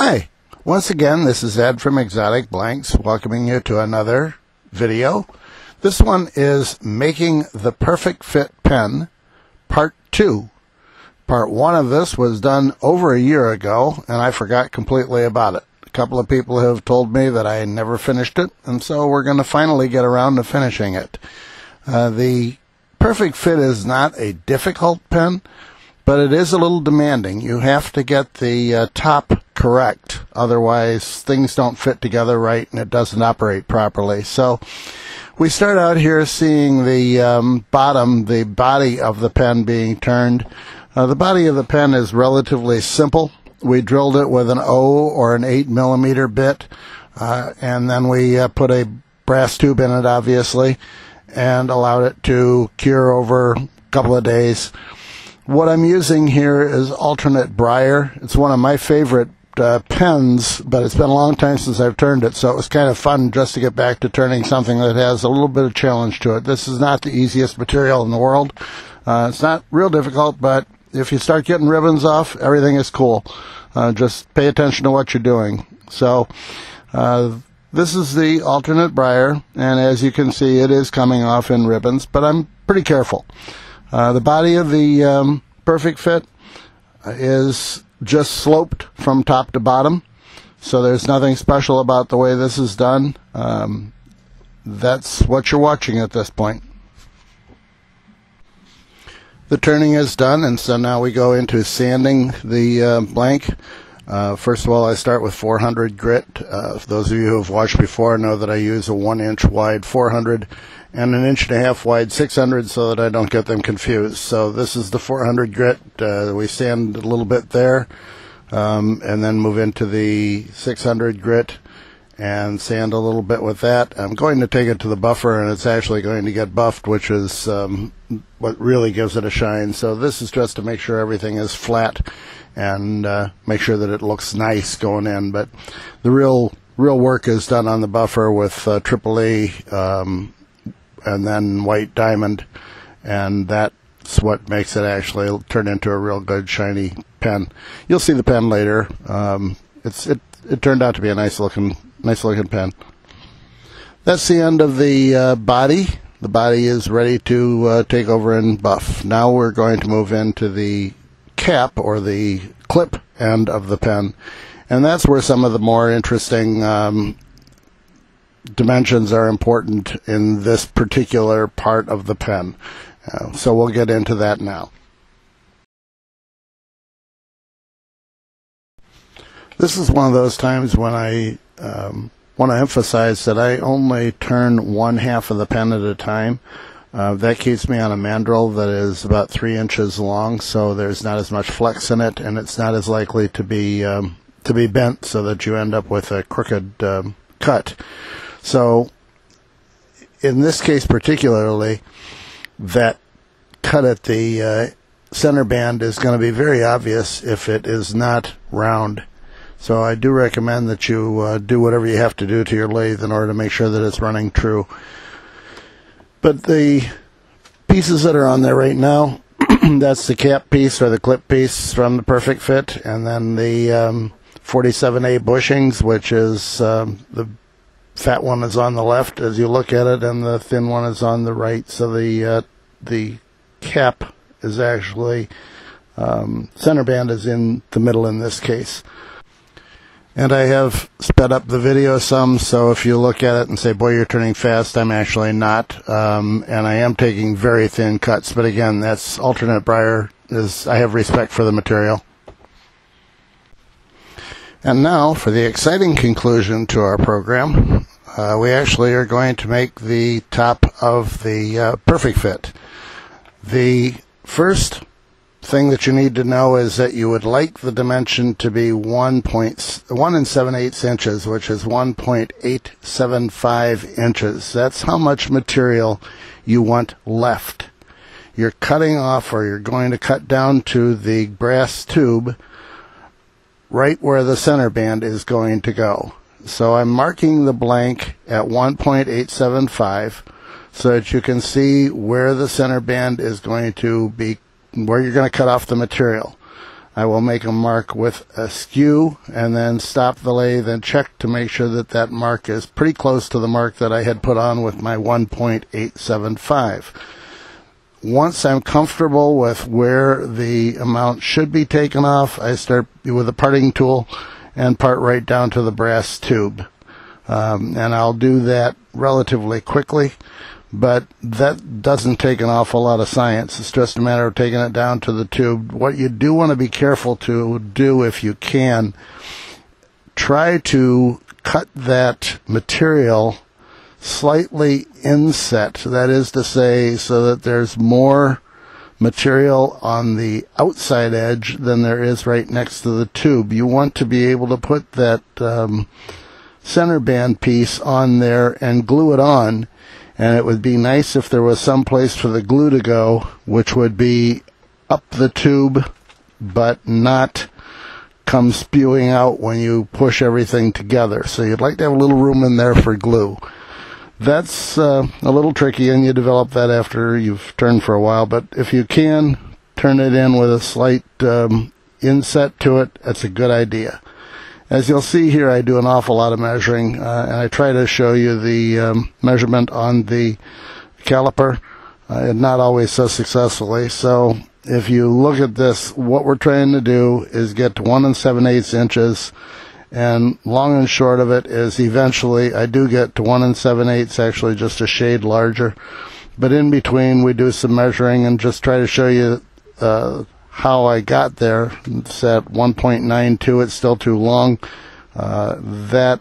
Hi, once again, this is Ed from Exotic Blanks, welcoming you to another video. This one is Making the Perfect Fit Pen, Part 2. Part 1 of this was done over a year ago, and I forgot completely about it. A couple of people have told me that I never finished it, and so we're going to finally get around to finishing it. Uh, the Perfect Fit is not a difficult pen, but it is a little demanding. You have to get the uh, top correct, otherwise things don't fit together right and it doesn't operate properly. So we start out here seeing the um, bottom, the body of the pen being turned. Uh, the body of the pen is relatively simple. We drilled it with an O or an 8 millimeter bit, uh, and then we uh, put a brass tube in it, obviously, and allowed it to cure over a couple of days. What I'm using here is alternate briar. It's one of my favorite uh, pens, but it's been a long time since I've turned it, so it was kind of fun just to get back to turning something that has a little bit of challenge to it. This is not the easiest material in the world. Uh, it's not real difficult, but if you start getting ribbons off, everything is cool. Uh, just pay attention to what you're doing. So, uh, this is the alternate briar, and as you can see, it is coming off in ribbons, but I'm pretty careful. Uh, the body of the um, perfect fit is just sloped from top to bottom, so there's nothing special about the way this is done. Um, that's what you're watching at this point. The turning is done, and so now we go into sanding the uh, blank. Uh, first of all, I start with 400 grit. Uh, those of you who have watched before know that I use a one inch wide 400 and an inch and a half wide 600 so that I don't get them confused. So this is the 400 grit. Uh, we sand a little bit there um, and then move into the 600 grit and sand a little bit with that. I'm going to take it to the buffer and it's actually going to get buffed, which is um, what really gives it a shine. So this is just to make sure everything is flat and uh, make sure that it looks nice going in. But the real real work is done on the buffer with uh, Triple E um, and then white diamond, and that's what makes it actually turn into a real good shiny pen. You'll see the pen later. Um, it's it it turned out to be a nice looking nice looking pen. That's the end of the uh, body. The body is ready to uh, take over and buff. Now we're going to move into the cap or the clip end of the pen. And that's where some of the more interesting um, dimensions are important in this particular part of the pen. Uh, so we'll get into that now. This is one of those times when I um, want to emphasize that I only turn one half of the pen at a time. Uh, that keeps me on a mandrel that is about three inches long, so there's not as much flex in it, and it's not as likely to be um, to be bent, so that you end up with a crooked um, cut. So, in this case particularly, that cut at the uh, center band is going to be very obvious if it is not round. So I do recommend that you uh, do whatever you have to do to your lathe in order to make sure that it's running true. But the pieces that are on there right now, that's the cap piece or the clip piece from the Perfect Fit, and then the um, 47A bushings, which is um, the fat one is on the left as you look at it, and the thin one is on the right. So the uh, the cap is actually um, center band is in the middle in this case. And I have sped up the video some, so if you look at it and say, boy, you're turning fast, I'm actually not. Um, and I am taking very thin cuts, but again, that's alternate briar. Is I have respect for the material. And now for the exciting conclusion to our program. Uh, we actually are going to make the top of the uh, perfect fit. The first thing that you need to know is that you would like the dimension to be 1, point, 1 and 7 eighths inches, which is 1.875 inches. That's how much material you want left. You're cutting off or you're going to cut down to the brass tube right where the center band is going to go. So I'm marking the blank at 1.875 so that you can see where the center band is going to be where you're going to cut off the material. I will make a mark with a skew and then stop the lathe and check to make sure that that mark is pretty close to the mark that I had put on with my 1.875. Once I'm comfortable with where the amount should be taken off, I start with a parting tool and part right down to the brass tube. Um, and I'll do that relatively quickly but that doesn't take an awful lot of science. It's just a matter of taking it down to the tube. What you do want to be careful to do if you can, try to cut that material slightly inset. That is to say, so that there's more material on the outside edge than there is right next to the tube. You want to be able to put that um, center band piece on there and glue it on and it would be nice if there was some place for the glue to go, which would be up the tube, but not come spewing out when you push everything together. So you'd like to have a little room in there for glue. That's uh, a little tricky, and you develop that after you've turned for a while. But if you can turn it in with a slight um, inset to it, that's a good idea. As you'll see here, I do an awful lot of measuring, uh, and I try to show you the um, measurement on the caliper, uh, and not always so successfully. So if you look at this, what we're trying to do is get to 1 and 7 eighths inches, and long and short of it is eventually I do get to 1 and 7 eighths, actually just a shade larger. But in between, we do some measuring and just try to show you uh, how I got there. It's at 1.92. It's still too long. Uh, that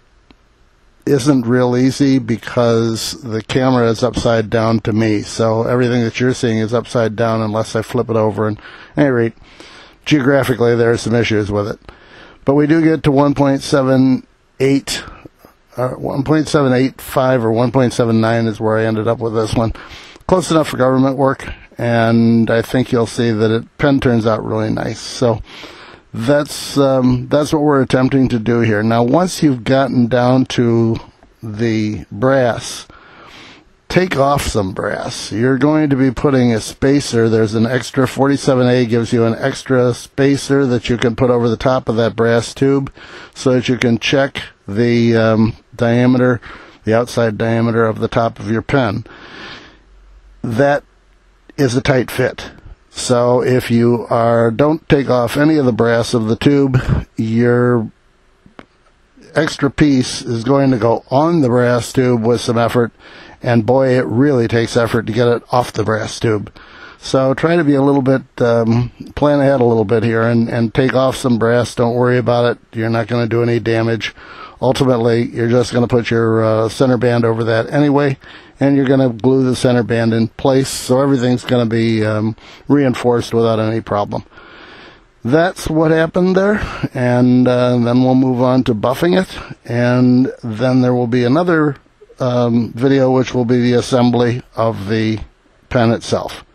isn't real easy because the camera is upside down to me. So everything that you're seeing is upside down unless I flip it over. And at any rate, geographically, there are some issues with it. But we do get to 1.78, uh, 1.785 or 1.79 is where I ended up with this one. Close enough for government work and I think you'll see that it pen turns out really nice. So that's um, that's what we're attempting to do here. Now, once you've gotten down to the brass, take off some brass. You're going to be putting a spacer. There's an extra 47A gives you an extra spacer that you can put over the top of that brass tube so that you can check the um, diameter, the outside diameter of the top of your pen. That is a tight fit. So if you are don't take off any of the brass of the tube, your extra piece is going to go on the brass tube with some effort, and boy, it really takes effort to get it off the brass tube. So try to be a little bit, um, plan ahead a little bit here and, and take off some brass. Don't worry about it. You're not going to do any damage. Ultimately, you're just going to put your uh, center band over that anyway, and you're going to glue the center band in place so everything's going to be um, reinforced without any problem. That's what happened there, and uh, then we'll move on to buffing it, and then there will be another um, video which will be the assembly of the pen itself.